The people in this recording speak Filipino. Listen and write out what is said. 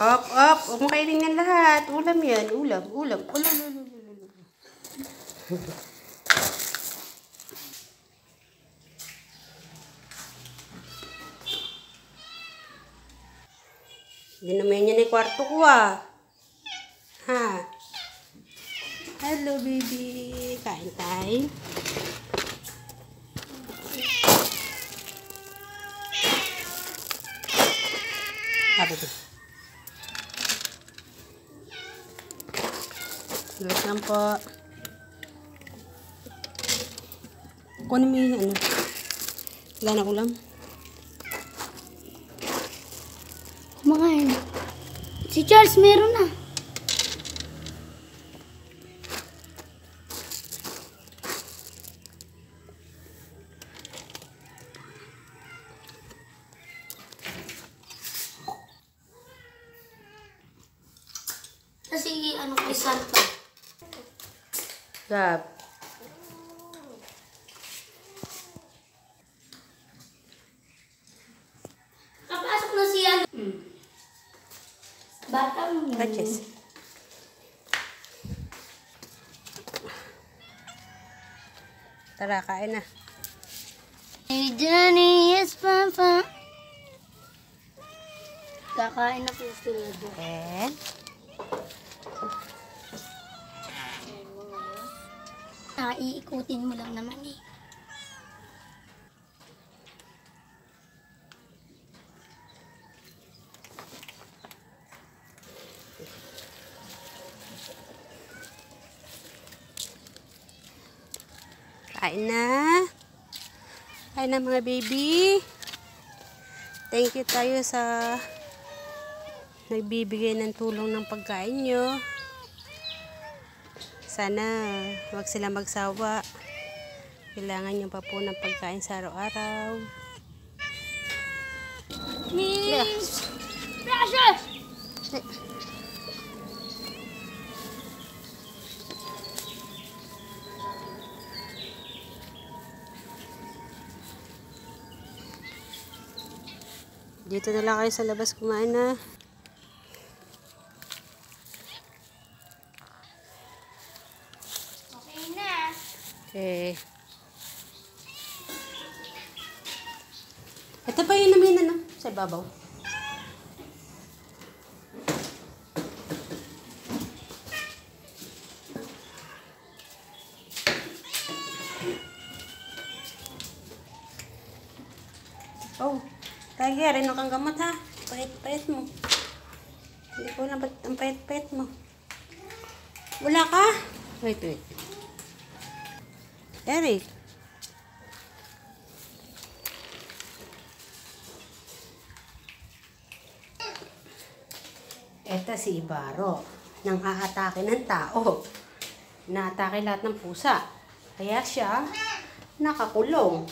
Op, op. Huwag mo kainin yan lahat. Ulam yan. Ulam, ulam. Ulam, ulam, ulam, ulam. Ginamay niya na yung kwarto ko ah. Ha? Hello, baby. Kain tayo. Ah, baby. Wait lang po. Kunin mo yung ano. Wala na ulam. Kumakain. Si Charles meron na. Kasi ano kay Santa. Gab. Kapasok na Patches. Tara, kain na. Hey Johnny, yes papa. Kakain na po sila doon. And, Iikutin mo lang naman eh. kain na. Kain na mga baby. Thank you tayo sa nagbibigay ng tulong ng pagkain nyo. Sana wag sila magsawa. Kailangan nyo pa po ng pagkain sa araw-araw. Miss! Precious! Dito na lang kayo sa labas kumain na. Okay. Ito pa yun namin ano, sa babaw. Oh, Tiger, inom kang gamot ha. Pait-pait mo. Hindi ko alam ba't ang pait-pait mo. Wala ka? Wait, wait. Eric. Ito si Ibaro, nang aatake ng tao. Naatake lahat ng pusa. Kaya siya nakakulong.